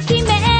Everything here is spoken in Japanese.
決め